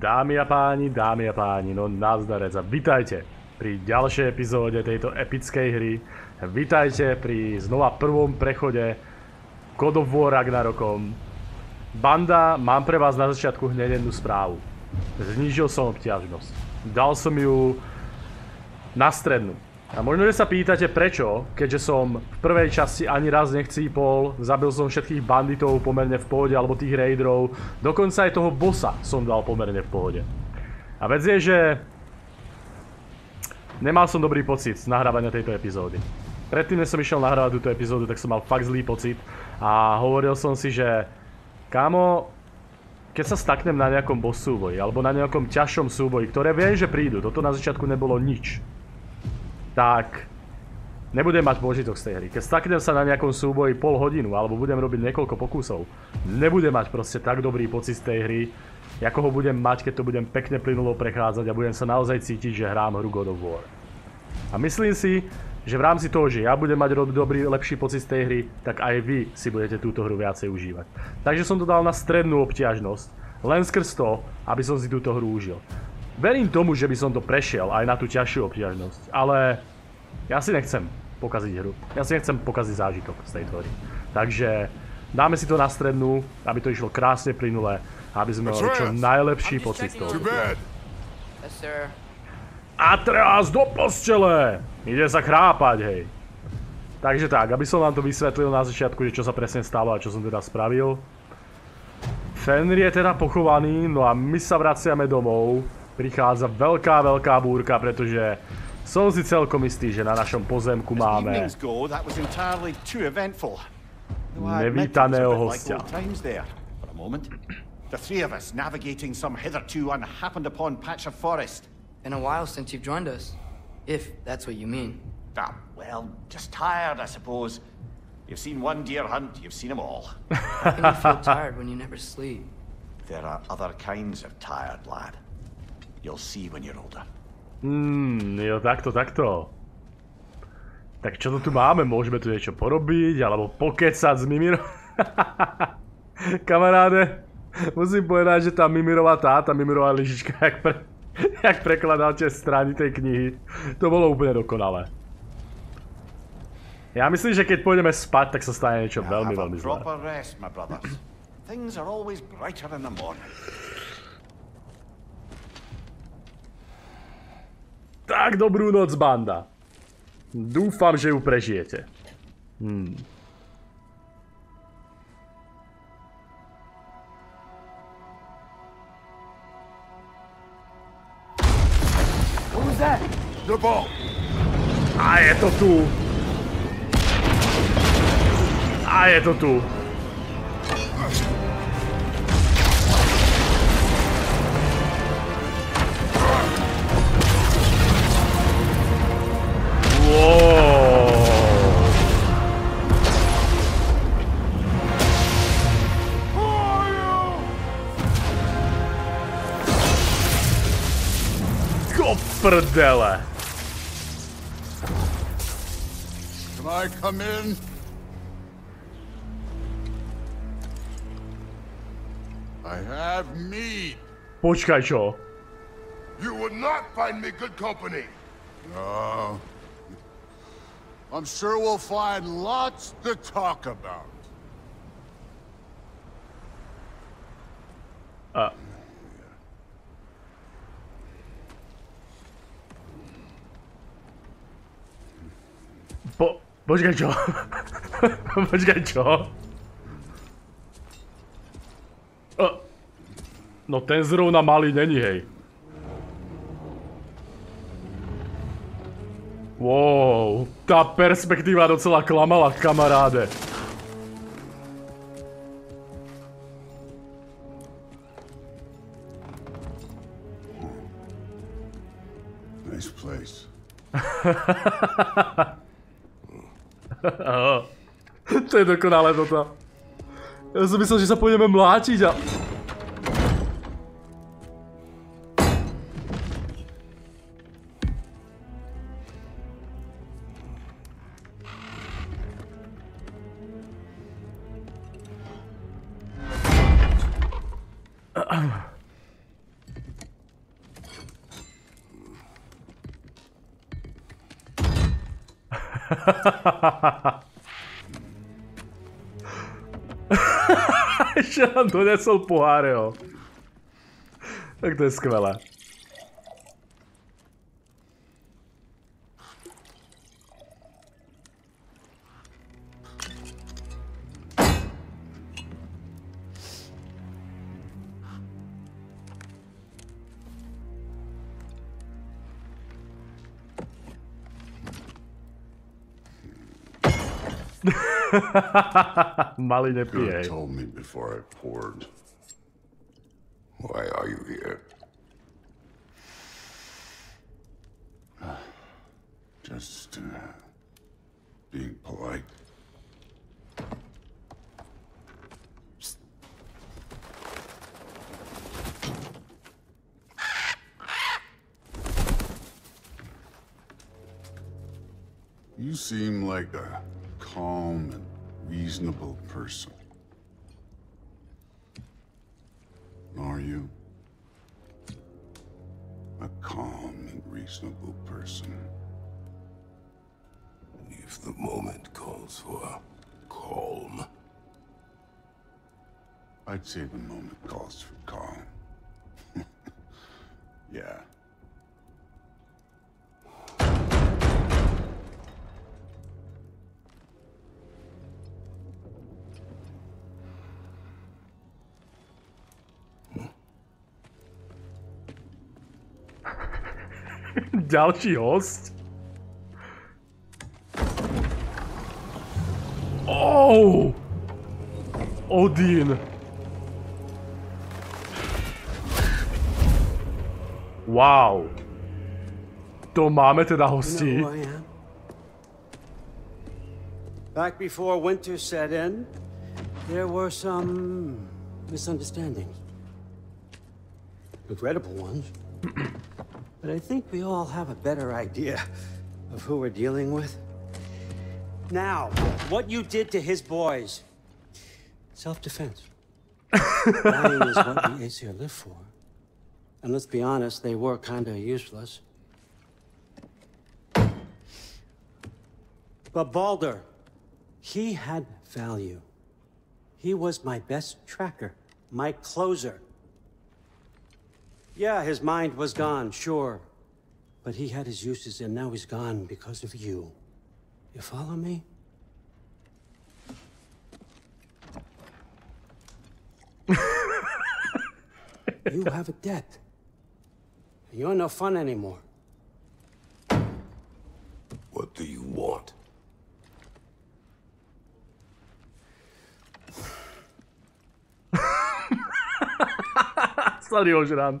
Dámy a páni, dámy a páni, no nazdarec a vitajte pri ďalšej epizóde tejto epickej hry. Vitajte pri znova prvom prechode God of War Ragnarokom. Banda, mám pre vás na začiatku hneď jednu správu. Znížil som obťažnosť. Dal som ju na strednú. A možno, že sa pýtate prečo, keďže som v prvej časti ani raz nechcípol, zabil som všetkých banditov pomerne v pohode, alebo tých raidrov, dokonca aj toho bossa som dal pomerne v pohode. A vec je, že nemal som dobrý pocit z nahrávania tejto epizódy. Predtým, než som išiel nahrávať túto epizódu, tak som mal fakt zlý pocit. A hovoril som si, že kámo, keď sa staknem na nejakom boss súboji, alebo na nejakom ťažšom súboji, ktoré viem, že prídu, toto na začiatku nebolo nič tak nebudem mať požitok z tej hry. Keď staknem sa na nejakom súboji pol hodinu, alebo budem robiť niekoľko pokusov, nebudem mať proste tak dobrý pocit z tej hry, ako ho budem mať, keď to budem pekne plynulo prechádzať a budem sa naozaj cítiť, že hrám hru God of War. A myslím si, že v rámci toho, že ja budem mať dobrý, lepší pocit z tej hry, tak aj vy si budete túto hru viacej užívať. Takže som to dal na strednú obťažnosť, len skrz to, aby som si túto hru užil. Verím tomu, že by som to prešiel aj na tú ťažšiu obťažnosť, ale ja si nechcem pokaziť hru. Ja si nechcem pokaziť zážitok z tejto hry. Takže dáme si to na strednú, aby to išlo krásne plynulé, aby sme mali čo najlepší pocit z toho. A teraz do postele! Ide sa chrápať, hej. Takže tak, aby som vám to vysvetlil na začiatku, že čo sa presne stalo a čo som teda spravil. Fenrir je teda pochovaný, no a my sa vraciame domov prichádza veľká, veľká búrka, pretože som si celkom istý, že na našom pozemku máme nevítaného hostia. The three of us navigating some hitherto unhappened upon patch of forest. Been a while since you've joined us. If that's what you mean. Ah, well, just tired, I suppose. You've seen one deer hunt, you've seen them all. How can you feel tired when you never sleep? There are other kinds of tired, lad. You'll see when you're older. Hmm, jo, takto, takto. Tak čo to tu máme? Môžeme tu niečo porobiť, alebo pokecať s Mimiro? Kamaráde, musím povedať, že tá Mimirová táta, Mimirová lyžička, jak, pre, jak prekladal tie strany tej knihy, to bolo úplne dokonalé. Ja myslím, že keď pôjdeme spať, tak sa stane niečo veľmi, veľmi zlé. Things are always brighter in the morning. Tak dobrú noc, banda. Dúfam, že ju prežijete. Hmm. A je to tu. A je to tu. Prdele. Can I come in? I have meat. Počkaj, čo? You would not find me good company. No. I'm sure we'll find lots to talk about. Uh. Po... Počkaj, čo? Počkaj, čo? O, no ten zrovna malý není, hej. Wow, tá perspektíva docela klamala, kamaráde. Nice place. to je dokonalé toto. Ja som myslel, že sa pôjdeme mlátiť a... Ešte nám donesol pohár, jo. Tak to je skvelé. You nepije. have told me before I poured. Ďalší host? Oh! Odin. Wow. To máme teda You hosti. know I am? Back before winter set in, there were some misunderstandings. Regrettable ones. but I think we all have a better idea of who we're dealing with. Now, what you did to his boys. Self-defense. Dying is what the Aesir live for. And let's be honest, they were kinda useless. But Balder, he had value. He was my best tracker, my closer. Yeah, his mind was gone, sure. But he had his uses, and now he's gone because of you. You follow me? you have a debt. You're no fun anymore. What do you want? Starý ožran.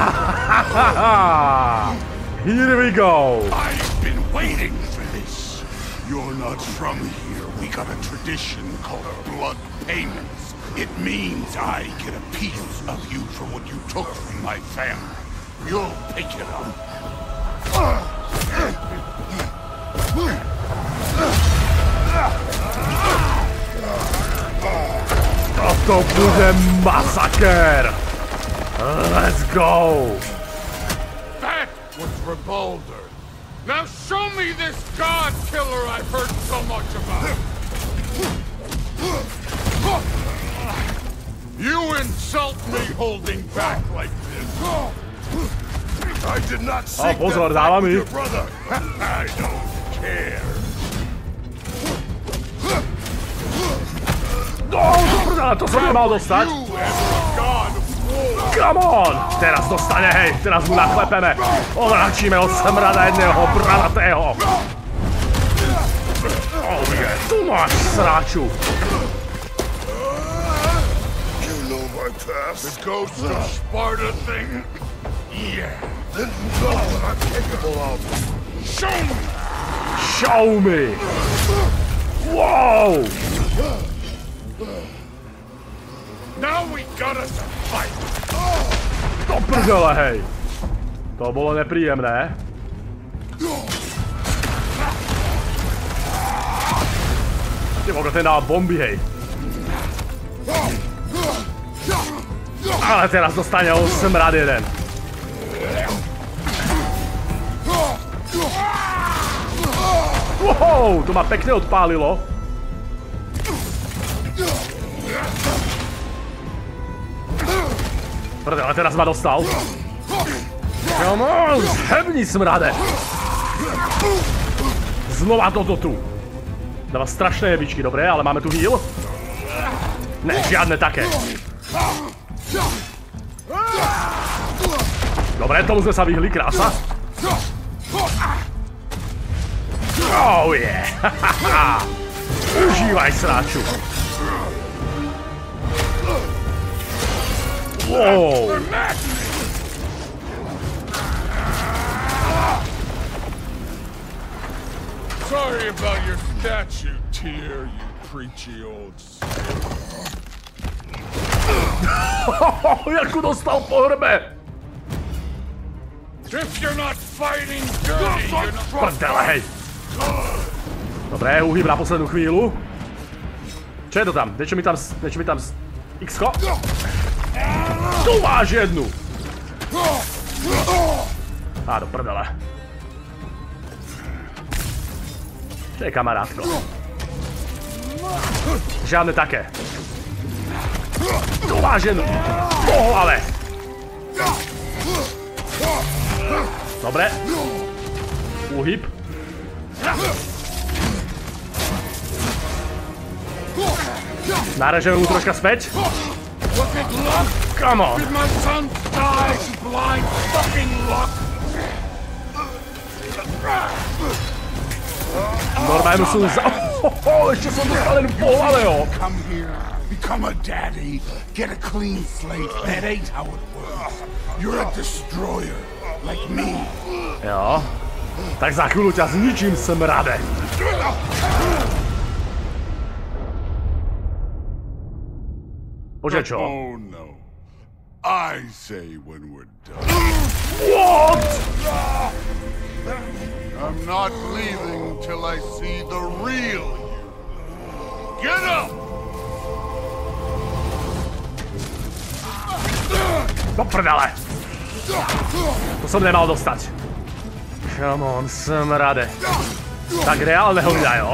Here we go! I've been waiting for this. You're not from here. We got a tradition called blood payments. It means I get a piece of you for what you took from my family. You'll pick it up. Toto bude masaker! Let's go! That was Revolver. Now show me this god killer I've heard so much about. You insult me holding back like this. I did not seek pozor, that fight with your brother. I don't care. No, do prdele, to som nemal dostať! You am a god of war. Come on! Teraz dostane, hej, teraz mu naklepeme. Omračíme od smrada jedného bradatého. Oh yeah, tu máš sráču. Sparta thing? Yeah. Then you know what I'm capable of. Show me! Show me! Wow! Now we gotta fight! Do prdele, hej. To bolo nepríjemné. Ty vole, ten dá bomby, hej. Ale teraz dostane on smrad jeden. Wow, to ma pekne odpálilo. Prdele, teraz ma dostal. Come on, zhebni smrade. Znova toto tu. Dáva strašné jebičky, dobré, ale máme tu heal? Ne, žiadne také. Dobre, tomu sme sa vyhli, krása. Oh yeah! Užívaj sráču. Wow! Sorry about your statue, Tyr, you preachy old Jak ho dostal po hrbe! If you're not fighting dirty, you're not... Prdele, hej! Dobre, uhyb na poslednú chvíľu. Čo je to tam? Niečo mi tam... s- Niečo mi tam... s- X-ko? Tu máš jednu! Á, do prdele. Čo je kamarátko? Žiadne také. Tu máš jednu! Po hlave! Dobre. Uhyb. Nárežeme mu troška späť. Come on. Did my son die blind fucking luck? Normálne som za... Ohoho, ešte som dostal len po hlave, jo. Come here, become a daddy, get a clean slate. That ain't how it works. You're a destroyer, like me. Jo. Tak za chvíľu ťa zničím, smrade. Počkaj, čo? Oh no. I say when we're done. What? I'm not leaving till I see the real you. Get up! Do prdele. To som nemal dostať. Come on, smrade. Tak reálneho mňa, jo?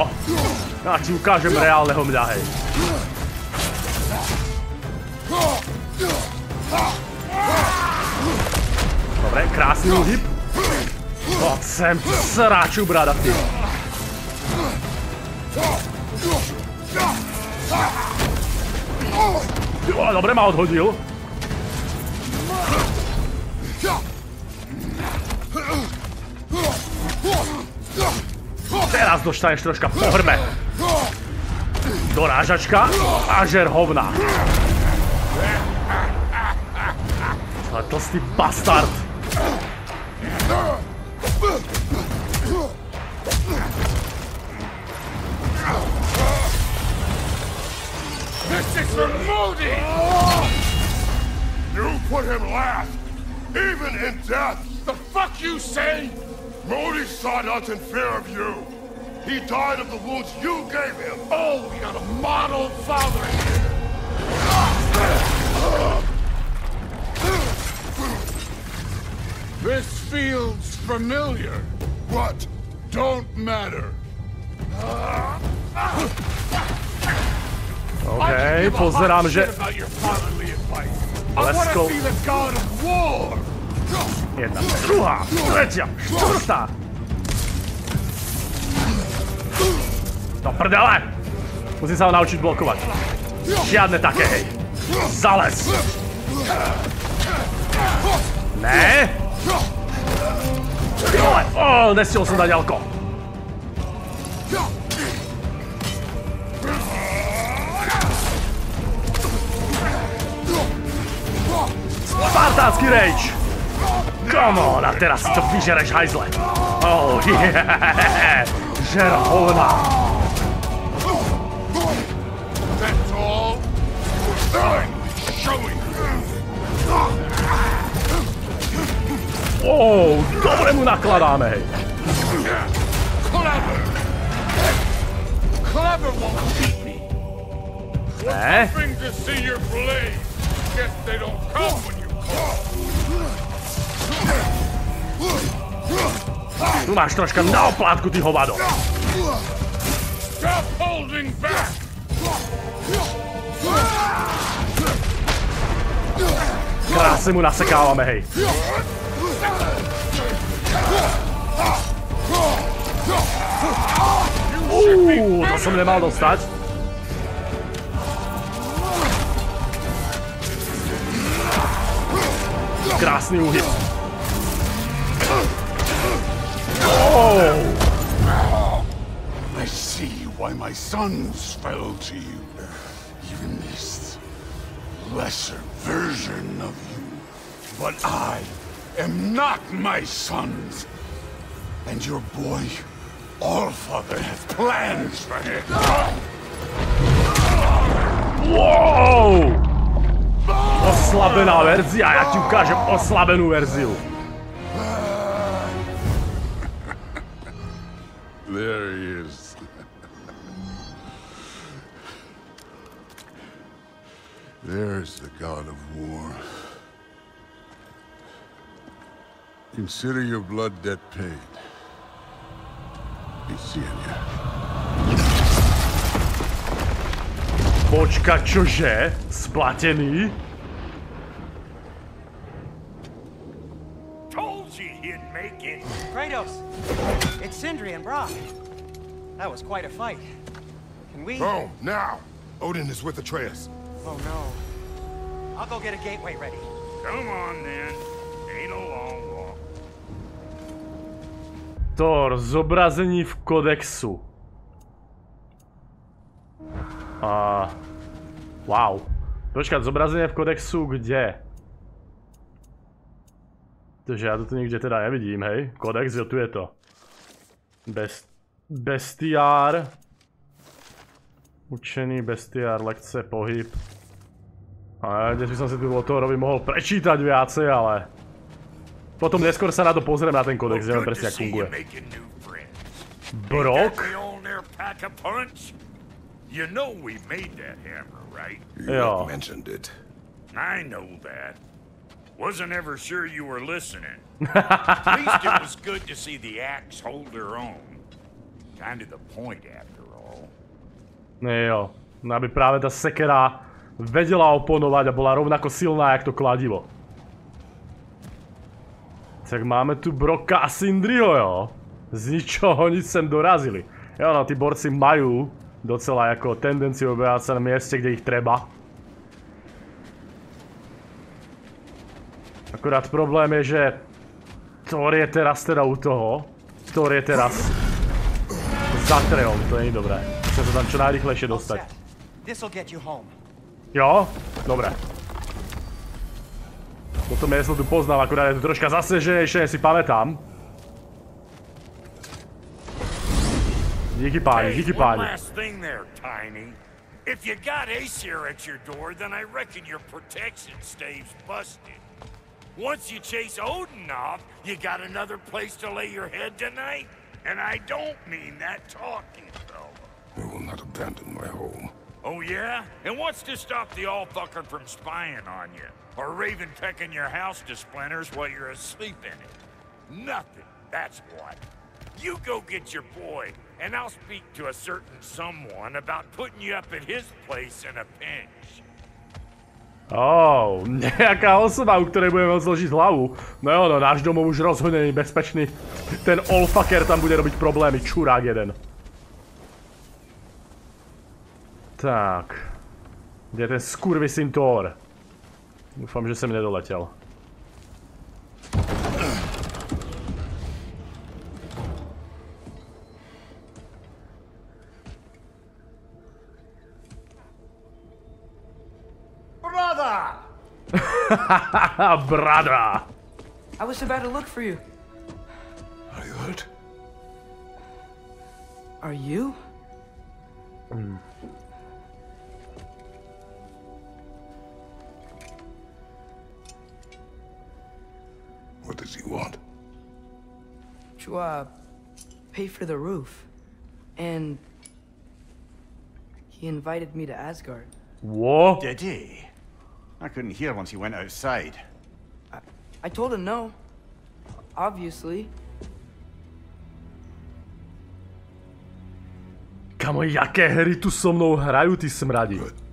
Ja ti ukážem reálneho mňa, hej. Dobre, krásny uhyb. Poď sem, sráču bradatý. Jo, dobre ma odhodil. Teraz dostaneš troška po hrbe. Dorážačka a žer hovna. Ale tlstý bastard. Saw nothing fear of you. He died of the wounds you gave him. Oh, we got a model father here. This feels familiar. What? Don't matter. OK, pozerám, že leskol. Jedna, druhá, tretia, štvrtá. Do prdele! Musím sa ho naučiť blokovať. Žiadne také, hej. Zales. Ne? Vole, o, nestihol som dať ďalko. Spartánsky rage! Come on, a teraz si to vyžereš, hajzle. Oh, yeah. Žer hovna. Oh, dobre mu nakladáme, hej. Ne? Hoping to see your blade. Guess they don't come when you call. Tu máš troška na oplátku, ty hovado. Stop holding back! Krásne mu nasekávame, hej. Uuu, to som nemal dostať. Krásny úhyb. Oh, I see why my sons fell to you. Even this lesser version of you. But I am not my sons. And your boy, Allfather, has plans for him. wow! Oslabená verzia, ja ti ukážem oslabenú verziu. There he is. There's the god of war. Consider your blood debt paid. Be seeing you. Počka, čože? Splatený? Told you he'd make it. Kratos! It's Sindri and Brock. That was quite a fight. Can we... Oh, now! Odin is with Atreus. Oh, no. I'll go get a gateway ready. Come on then. Ain't a long walk. Thor, zobrazení v kodexu. A... Wow. Počkat, zobrazenie v kodexu kde? Takže já to tu nikde teda nevidím, hej. Kodex, jo, tu je to. Best... Bestiár. Učený bestiár, lekce, pohyb. A by som si tu o Thorovi mohol prečítať viacej, ale... Potom neskôr sa na to pozriem na ten kodex, neviem presne, jak you funguje. punch? You know we made that hammer, right? Jo. Mentioned it. I know that. Wasn't ever sure you were listening. At least it was good to see the axe hold her own. Kind of the point, after all. Ne jo, no aby práve tá sekera vedela oponovať a bola rovnako silná, jak to kladivo. Tak máme tu Broka a Sindriho, jo. Z ničoho nic sem dorazili. Jo, no, tí borci majú docela jako tendenciu objavať sa na mieste, kde ich treba. Akurát problém je, že Thor je teraz teda u toho. Thor je teraz za Treom, to není dobré. Musím sa tam čo najrychlejšie home. Jo? Dobre. Toto miesto tu poznám, akurát je to troška zaseženejšie, si pamätám. Díky páni, díky one páni. last thing there, Tiny. If you got Aesir at your door, then I reckon your protection stave's busted. Once you chase Odin off, you got another place to lay your head tonight? And I don't mean that talking, fella. I will not abandon my home. Oh, yeah? And what's to stop the all-fucker from spying on you? Or Raven pecking your house to splinters while you're asleep in it? Nothing, that's what. You go get your boy, and I'll speak to a certain someone about putting you up at his place in a pinch. Oh, nejaká osoba, u ktorej budeme môcť zložiť hlavu. No jo, no náš domov už rozhodne není bezpečný. Ten allfucker tam bude robiť problémy, čurák jeden. Tak. Kde je ten skurvisyn Thor? Dúfam, že sem nedoletel. Brother! Haha, brada! I was about to look for you. Are you hurt? Are you? What does he want? To, uh, pay for the roof. And he invited me to Asgard. What? Did he? I couldn't hear once he went outside. I told him no. Obviously. Kamo, jaké hry tu so mnou hrajú, ty smradi? Good.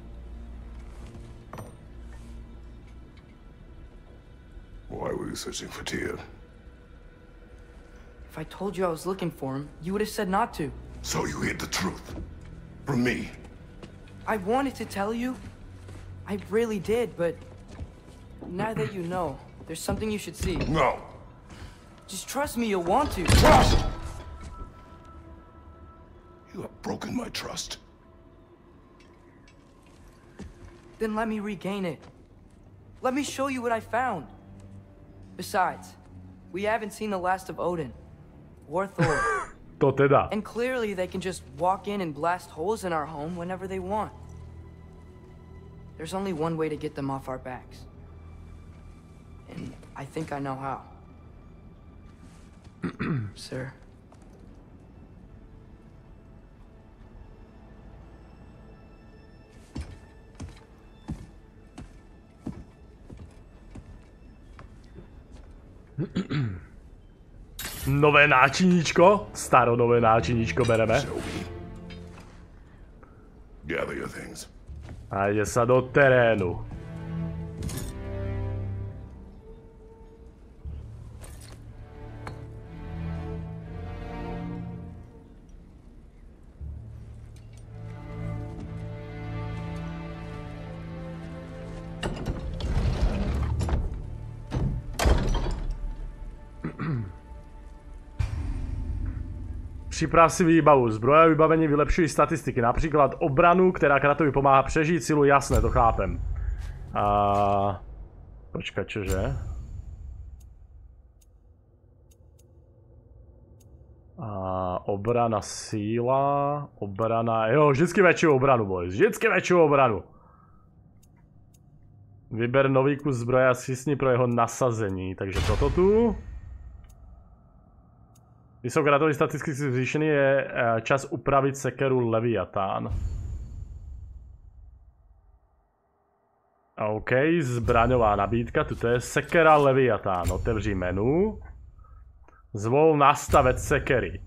Why were you searching for Tyr? If I told you I was looking for him, you would have said not to. So you hid the truth. From me. I wanted to tell you. I really did, but now that you know, there's something you should see. No. Just trust me, you'll want to. Trust! You have broken my trust. Then let me regain it. Let me show you what I found. Besides, we haven't seen the last of Odin. Or Thor. To teda. and clearly they can just walk in and blast holes in our home whenever they want. There's only one way to get them off our backs. And I think I know how. Sir. Nové náčiníčko? Staronové náčiníčko bereme. A ide sa do terénu. Připrav si výbavu. Zbroje a vybavení vylepšují statistiky, například obranu, která Kratovi pomáhá přežít silu, jasné, to chápem. A... Počkat, čože? A obrana síla, obrana, jo, vždycky větší obranu, boys, vždycky větší obranu. Vyber nový kus zbroje a pro jeho nasazení, takže toto tu. Vysokogratový statisticky zvýšený je eh, čas upravit sekeru Leviatán. OK, zbraňová nabídka, tuto je sekera Leviatán. Otevří menu. Zvol nastavec sekery.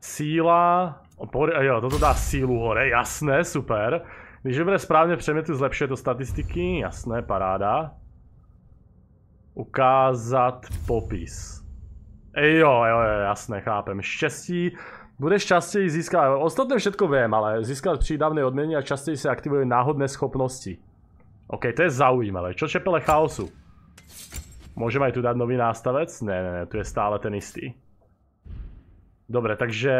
Síla, por, jo, toto dá sílu hore, jasné, super. Když vybere správně předměty, zlepšuje to statistiky, jasné, paráda. Ukázat popis. Jo, jo, jo, jasné, chápem. Štěstí, budeš častěji získat, ostatně všetko vím, ale získat přídavné odměny a častěji se aktivují náhodné schopnosti. OK, to je zaujímavé. Čo čepele chaosu? Môžeme aj tu dať nový nástavec? Ne, ne, ne, tu je stále ten istý. Dobre, takže...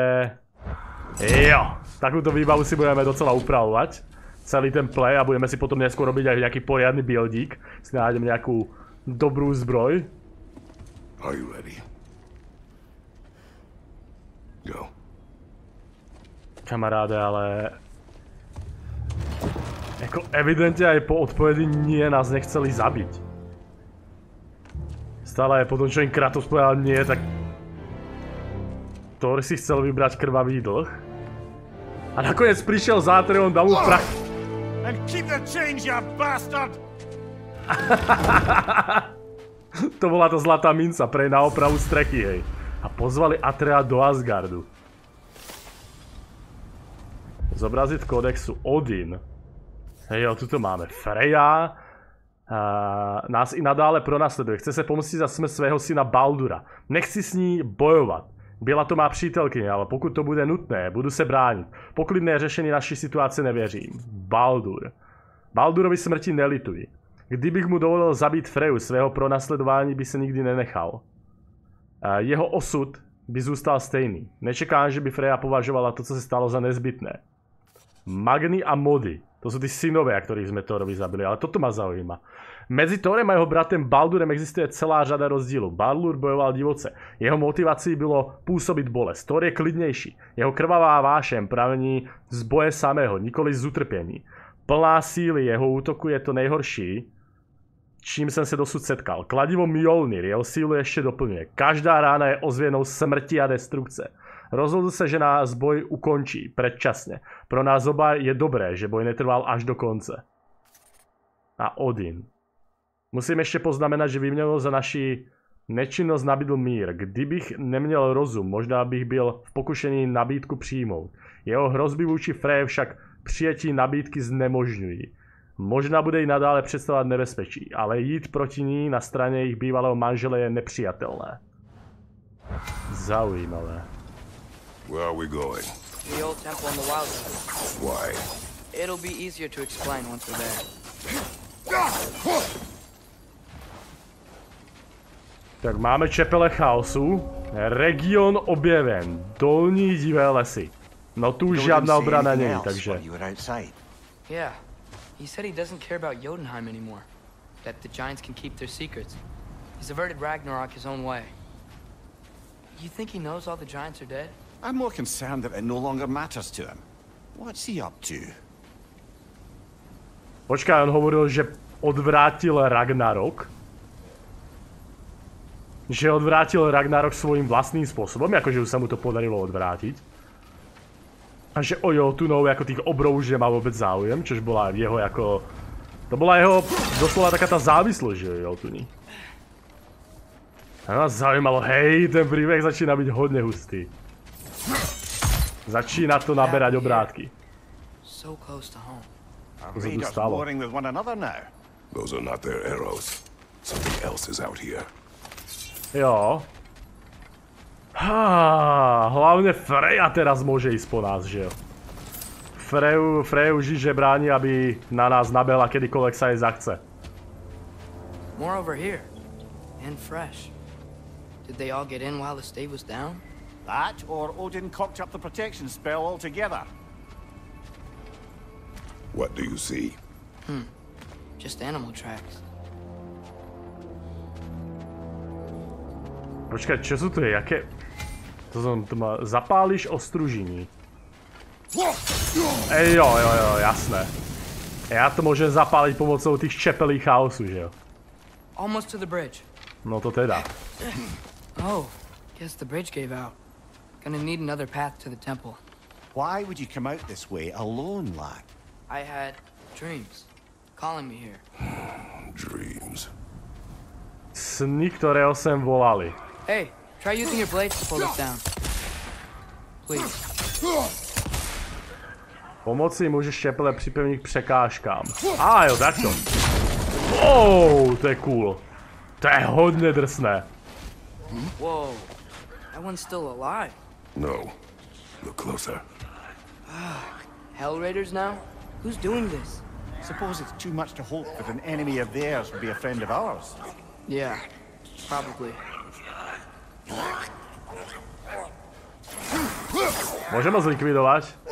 Jo, takúto výbavu si budeme docela upravovať. Celý ten play a budeme si potom neskôr robiť aj nejaký poriadny buildík. Si nájdem nejakú dobrú zbroj. Go. Kamaráde, ale... Jako evidentně aj po odpovedi nie nás nechceli zabiť. Stále je potom, čo im Kratos povedal nie, tak... Thor si chcel vybrať krvavý dlh. A nakonec prišiel Zátreon, dal mu prach. And keep the change, you bastard! to bola tá zlatá minca pre na opravu strechy, hej. A pozvali Atrea do Asgardu. Zobrazit kodexu Odin. Hej jo, tuto máme Freya, Uh, nás i nadále pronásleduje. Chce se pomstit za smrt svého syna Baldura. Nechci s ní bojovat. Byla to má přítelkyně, ale pokud to bude nutné, budu se bránit. Poklidné řešení naší situace nevěřím. Baldur. Baldurovi smrti nelituji. Kdybych mu dovolil zabít Freju, svého pronásledování by se nikdy nenechal. Jeho osud by zůstal stejný. Nečekám, že by Freja považovala to, co se stalo za nezbytné. Magni a Modi. To sú tí synovia, ktorých sme Thorovi zabili, ale toto ma zaujíma. Medzi Thorem a jeho bratem Baldurem existuje celá řada rozdílů. Baldur bojoval divoce. Jeho motivací bylo působit bolest. Thor je klidnější. Jeho krvavá vášem pramení z boje samého, nikoli z utrpení. Plná síly jeho útoku je to nejhorší, čím jsem se dosud setkal. Kladivo Mjolnir jeho sílu ještě doplňuje. Každá rána je ozvěnou smrti a destrukce. Rozhodl se, že nás boj ukončí předčasně. Pro nás oba je dobré, že boj netrval až do konce. A Odin. Musím ještě poznamenat, že vyměnil za naši nečinnost nabídl mír. Kdybych neměl rozum, možná bych byl v pokušení nabídku přijmout. Jeho hrozby vůči Frey však přijetí nabídky znemožňují. Možná bude i nadále představovat nebezpečí, ale jít proti ní na straně jejich bývalého manžele je nepřijatelné. Zaujímavé. Where are we going? The old temple in the wildwood. Why? It'll be easier to explain once we're there. Tak máme čepele chaosu. Region objeven. Dolní divé lesy. No tu už žádná obrana není, takže... Yeah. He said he doesn't care about Jotunheim anymore. That the giants can keep their secrets. He's averted Ragnarok his own way. You think he knows all the giants are dead? I'm more concerned that it no longer matters to him. What's he up to? Počkaj, on hovoril, že odvrátil Ragnarok. Že odvrátil Ragnarok svým vlastným spôsobom, akože už sa mu to podarilo odvrátiť. A že o Jotunov jako tých obrov už nemá vôbec záujem, čož bola jeho jako... To bola jeho doslova taká tá závislosť, že Jotuni. A nás zaujímalo, hej, ten príbeh začína byť hodne hustý. Začína to naberať obrátky. To se tu stalo. Jo. Ha, hlavne Freja teraz môže ísť po nás, že jo. Freju, Freju žiže bráni, aby na nás nabehla kedykoľvek sa jej zachce. More over here. And fresh. Did they all get in while the stave was down? That, or Odin cocked up the protection spell altogether. What do you see? Just animal tracks. Počkaj, čo sú to je? Jaké... To som, to má... Zapáliš ostružiní. Ej, jo, jo, jo, jasné. Já to môžem zapáliť pomocou tých čepelí chaosu, že jo? Almost to the bridge. No to teda. Oh, guess the bridge gave out. Gonna need another path to the temple. Why would you come out this way alone, lad? I had dreams calling me here. Dreams. Sny, ktorého sem volali. Hey, try using your blades to pull this down. Please. Pomoci může štěpele připevnit k překážkám. A jo, takto. Wow, to je cool. To je hodně drsné. Whoa. That one's still alive. No. Look closer. Hell Raiders now? Who's doing this? Suppose it's too much to hope that an enemy of theirs would be a friend of ours. Yeah, probably. Můžeme zlikvidovat.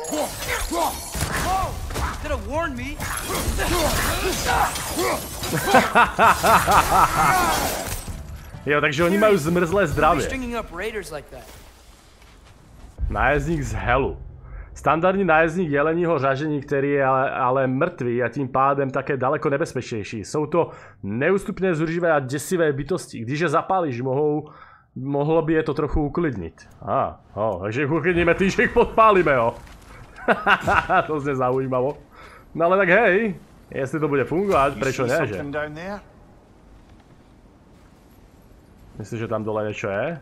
Jo, takže oni mají zmrzlé that? Nájezdník z Helu. Standardní nájezdník jeleního řažení, který je ale, ale mrtvý a tím pádem také daleko nebezpečnější. Jsou to neústupně zuřivé a děsivé bytosti. Když je zapálíš, mohou, mohlo by je to trochu uklidnit. A, ah, oh, takže jich uklidníme tím, že jich podpálíme, jo. to zně zaujímavo. No ale tak hej, jestli to bude fungovat, see ne, že? Myslíš, že tam dole něco je?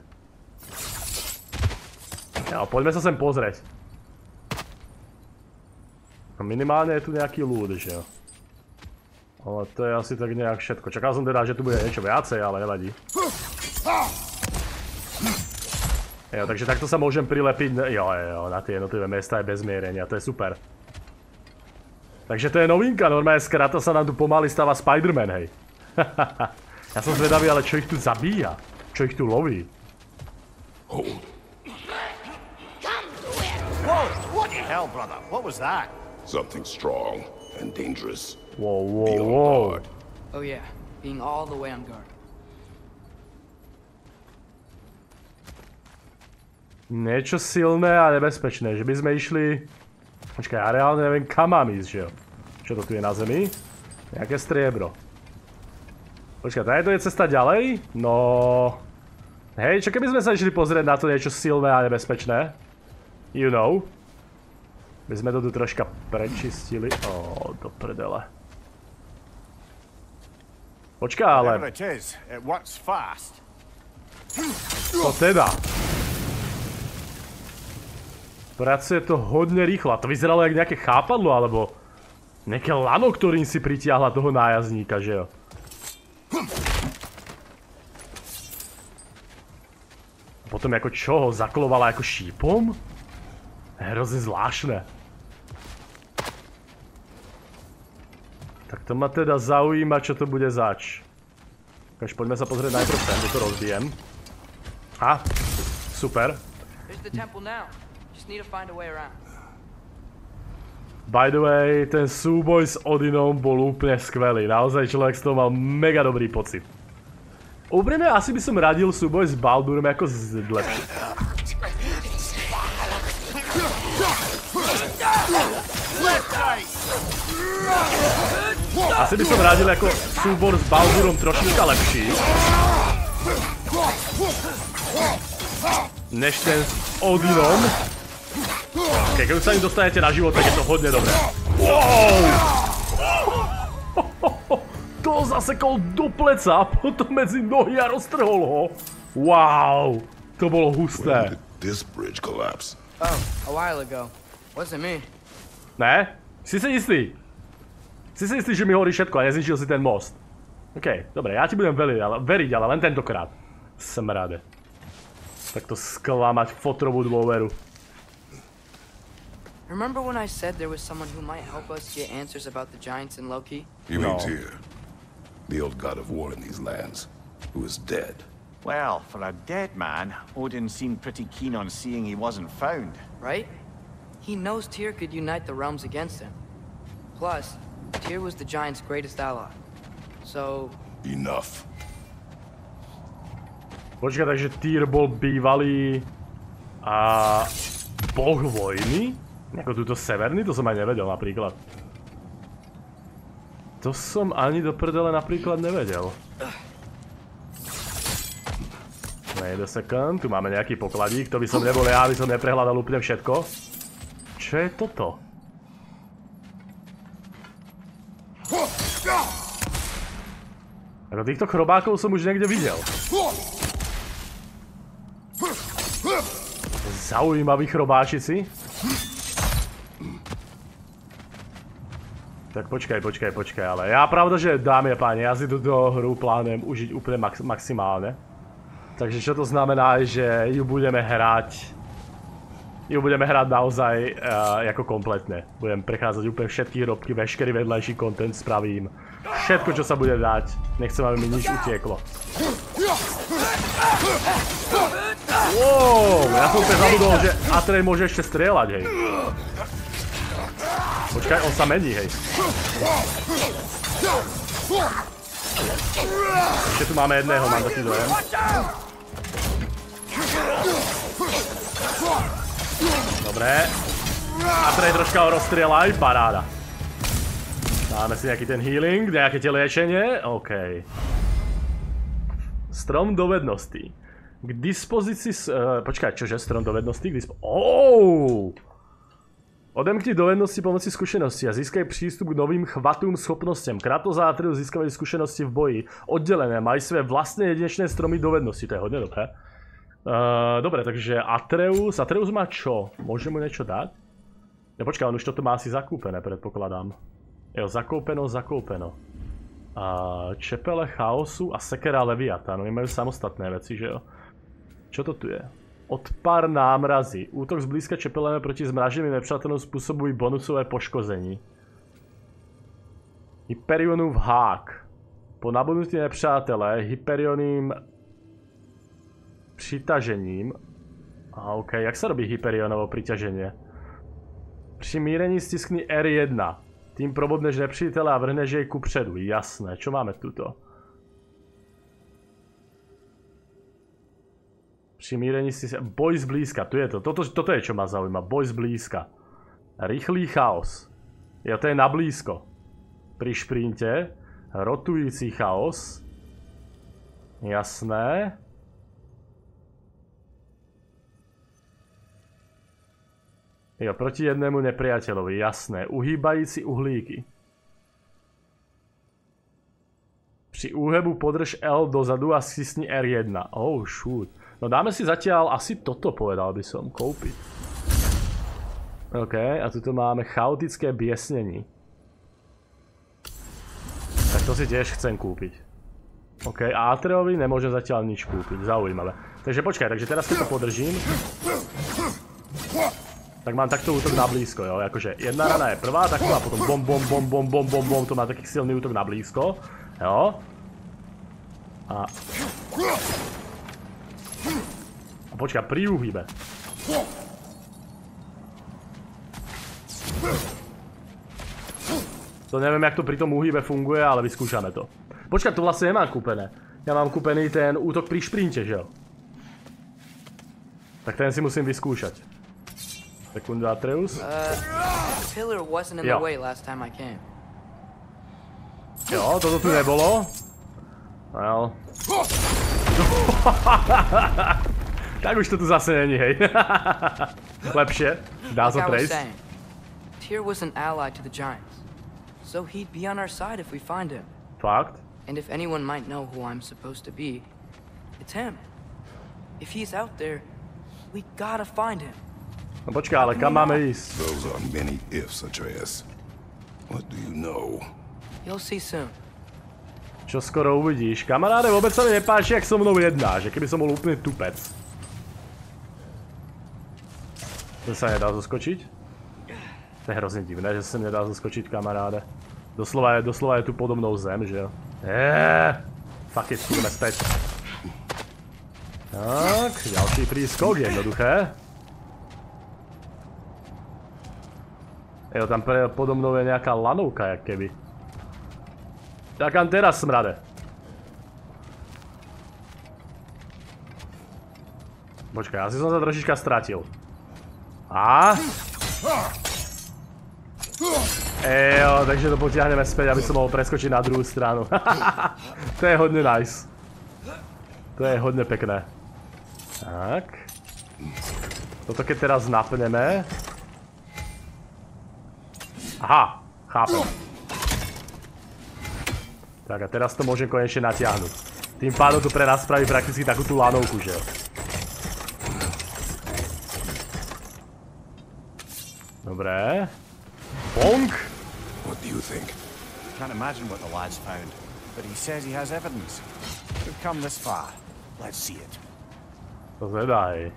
Jo, pojďme se sem pozrieť. No minimálně je tu nějaký loot, že jo? Ale to je asi tak nějak všetko. Čakal jsem teda, že tu bude něco viacej, ale nevadí. Jo, takže takto sa môžem prilepiť, jo, jo, jo, na tie jednotlivé miesta je bez mierenia, to je super. Takže to je novinka, normálne zkráta sa nám tu pomaly stáva Spider-Man, hej. ja som zvedavý, ale čo ich tu zabíja? Čo ich tu loví? Hold. Whoa! What the hell, brother? What was that? Something strong and dangerous. Wow, Be wow, on wow. guard. Oh yeah, being all the way on guard. Niečo silné a nebezpečné, že by sme išli... Počkaj, ja reálne neviem kam mám ísť, že jo? Čo to tu je na zemi? Nejaké striebro. Počkaj, tady to je cesta ďalej? No... Hej, čo keby sme sa išli pozrieť na to niečo silné a nebezpečné? You know? By sme to tu troška prečistili. Ó, do prdele. Počkaj, ale... To teda. Pracuje to hodne rýchlo. To vyzeralo jak nejaké chápadlo, alebo... Nejaké lano, ktorým si pritiahla toho nájazdníka, že jo? A potom jako čo ho zaklovala jako šípom? Hrozně zvláštne. Tak to ma teda zaujíma, čo to bude zač. Takže poďme sa pozrieť najprv sem, kde to rozbijem. A, super. By the way, ten súboj s Odinom bol úplne skvelý. Naozaj človek z toho mal mega dobrý pocit. Úprimne asi by som radil súboj s Baldurom ako z lepší. Asi by som radil ako súbor s Baldurom trošička lepší. Než ten s Odinom. Okay, keď už sa im dostanete na život, tak je to hodne dobré. Wow! To zasekol do pleca, potom medzi nohy a roztrhol ho. Wow! To bolo When husté. Oh, a. Ne? Si si istý? Si si istý, že mi horí všetko a nezničil si ten most? OK, dobre, ja ti budem veriť, ale, veriť, ale len tentokrát. Smrade. Takto sklamať fotrovú dôveru. Remember when I said there was someone who might help us get answers about the giants and Loki? You No. mean Tyr, the old god of war in these lands, who is dead. Well, for a dead man, Odin seemed pretty keen on seeing he wasn't found. Right? He knows Tyr could unite the realms against him. Plus, Tyr was the giant's greatest ally. So, Enough. Počkaj, takže Tyr bol bývalý... A... Boh vojny? Jako tuto severný? To som aj nevedel napríklad. To som ani do prdele napríklad nevedel. Wait a second, tu máme nejaký pokladík, to by som nebol ja, aby som neprehľadal úplne všetko. Čo je toto? Ako týchto chrobákov som už niekde videl. Zaujímaví chrobáčici. Tak počkaj, počkaj, počkaj, ale já pravda, že dámy a páni, já si tuto hru plánujem užít úplně max maximálně. Takže čo to znamená, že ju budeme hrát ju budeme hrát naozaj uh, jako kompletně. Budeme prechádzať úplně všetky hrobky, veškerý vedlejší content spravím. Všetko, čo sa bude dať. Nechcem, aby mi nič utieklo. Wow, ja som úplne zabudol, že Atrej môže ešte strieľať, hej. Počkaj, on sa mení, hej. Ešte tu máme jedného, mám taký dojem. Dobré. Atrej troška ho rozstrieľaj, paráda. Dáme si nejaký ten healing, nejaké tie liečenie, OK. Strom dovedností. K dispozícii... S, uh, počkaj, čože? Strom dovedností? K dispo... Oh! Odemkni dovednosti pomocí zkušenosti a získaj přístup k novým chvatům schopnostem. Atreus získavají zkušenosti v boji. Oddělené, mají své vlastné jedinečné stromy dovednosti, to je hodně dobré. Uh, dobre, takže Atreus, Atreus má čo? Môže mu niečo dať? Ja počkaj, on už toto má asi zakúpené, predpokladám. Jo, zakoupeno, zakoupeno. Uh, čepele chaosu a sekera Leviata, no majú samostatné veci, že jo? Čo to tu je? Odpar námrazy. Útok zblízka čepeleme proti zmraženým nepřátelům způsobují bonusové poškození. Hyperionův hák. Po nabudnutí nepřátelé Hyperioným přitažením. A OK, jak se robí Hyperionovo přiťaženie? Při mírení stiskni R1. Tým probodneš nepřítele a vrhneš jej ku předu. Jasné, čo máme tuto? Při mírení si Boj zblízka, tu je to. Toto, toto je, čo ma zaujíma. Boj zblízka. Rýchlý chaos. Jo, to je na blízko. Pri šprinte. Rotující chaos. Jasné. Jo, proti jednému nepriateľovi, jasné. Uhýbající uhlíky. Při úhebu podrž L dozadu a stisni R1. Oh, shoot. No dáme si zatiaľ asi toto, povedal by som, koupiť. OK, a tu máme chaotické biesnení. Tak to si tiež chcem kúpiť. OK, a Atreovi nemôžem zatiaľ nič kúpiť, zaujímavé. Takže počkaj, takže teraz to podržím tak mám takto útok na blízko, jo, jakože jedna rana je prvá taková, potom bom, bom, bom, bom, bom, bom, bom, to má taký silný útok na blízko, jo. A... A počká, pri uhýbe. To nevím, jak to pri tom uhýbe funguje, ale vyskúšame to. Počkat, to vlastně nemám kúpené. Já mám kúpený ten útok pri šprinte, že jo? Tak ten si musím vyskúšať. Sekundu Atreus. Uh, Jo. Jo, toto tu nebolo. Well. tak už to tu zase není, hej. Lepšie. Dá Like sa I was Tyr was an ally to the Giants. So he'd be on our side if we find him. Fakt? And if anyone might know who I'm supposed to be, it's him. If he's out there, we gotta find him. No počkaj, ale kam máme ísť? Those are many ifs, Atreus. What do you know? You'll see soon. Čo skoro uvidíš. Kamaráde, vôbec sa mi nepáči, jak so mnou jedná, že keby som bol úplný tupec. To sa nedá zoskočiť? To je hrozně divné, že se nedá zaskočit kamaráde. Doslova je, doslova je tu podo mnou zem, že jo? Eee, fuck it, půjdeme zpět. Tak, další prískok, jednoduché. Jo, tam pre, podo mnou je nějaká lanovka, jak keby. Tak kam teraz, smrade? Počkaj, asi som sa trošička stratil. A? Ejo, takže to potiahneme späť, aby som mohol preskočiť na druhú stranu. to je hodne nice. To je hodne pekné. Tak. Toto keď teraz napneme. Aha, chápem. Tak a teraz to môžem konečne natiahnuť. Tým pádom to pre nás spraví prakticky takú tú lanovku, že jo. Dobre. Bonk! What do you think? Can't imagine what the lad's found, but he says he has evidence. We've come this far. Let's see it. To zvedaj.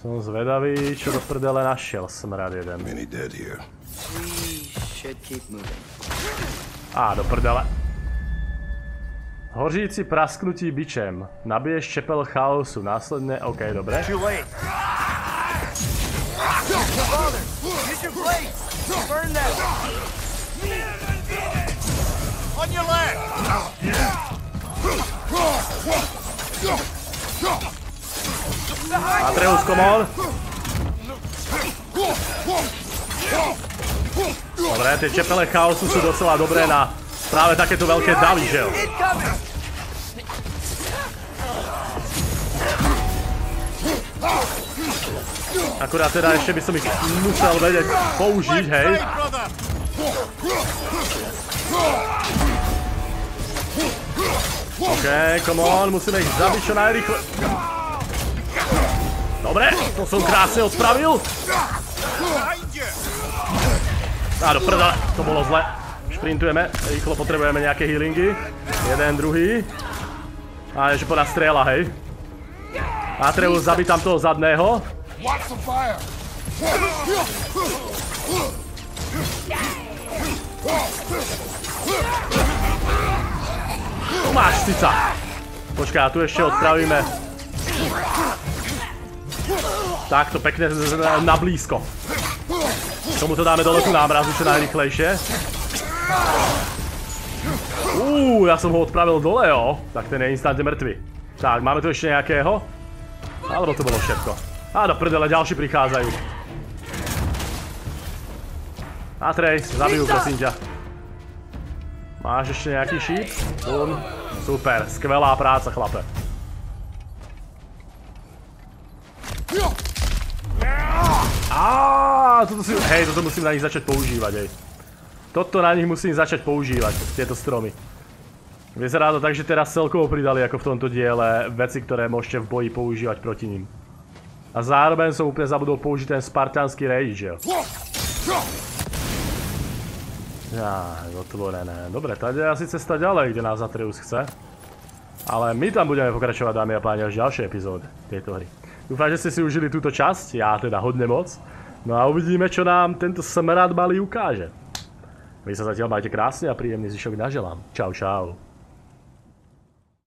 Som zvedavý, čo do prdele našiel smrad jeden. Many dead here. We should keep moving. Á, do prdele. Hořící prasknutí bičem. Nabiješ čepel chaosu. Následne... OK, left! Atreus, come on. Dobre, tie čepele chaosu sú docela dobré na práve takéto veľké davy, že jo? Akurát teda ešte by som ich musel vedieť použiť, hej. OK, come on, musíme ich zabiť čo najrýchle. Dobre, to som krásne odspravil. Á, do prdele, to bolo zle. Šprintujeme, rýchlo potrebujeme nejaké healingy. Jeden, druhý. A že podá strieľa, hej. Atreus, zabij tam toho zadného. Tu máš, cica. A tu ešte odpravíme. Takto pekne z- z- na blízko. Tomuto dáme dole tú námrazu čo najrychlejšie. Uuu, ja som ho odpravil dole, jo. Tak ten je instantne mŕtvy. Tak, máme tu ešte nejakého? Alebo to bolo všetko. Á, do prdele, ďalší prichádzajú. Atrej, zabijú, prosím ťa. Máš ešte nejaký šíp? Bum. Super, skvelá práca, chlape. Á, toto si, hej, toto musím na nich začať používať, hej. Toto na nich musím začať používať, tieto stromy. Vyzerá to tak, že teraz celkovo pridali ako v tomto diele veci, ktoré môžete v boji používať proti ním. A zároveň som úplne zabudol použiť ten spartanský rage, že jo. Ja, otvorené. Dobre, tady je asi cesta ďalej, kde nás Atreus chce. Ale my tam budeme pokračovať, dámy a páni, až v ďalšej epizóde tejto hry. Dúfam, že ste si užili túto časť, ja teda hodne moc. No a uvidíme, čo nám tento smrad malý ukáže. Vy sa zatiaľ majte krásne a príjemný zvyšok naželám. Čau, čau.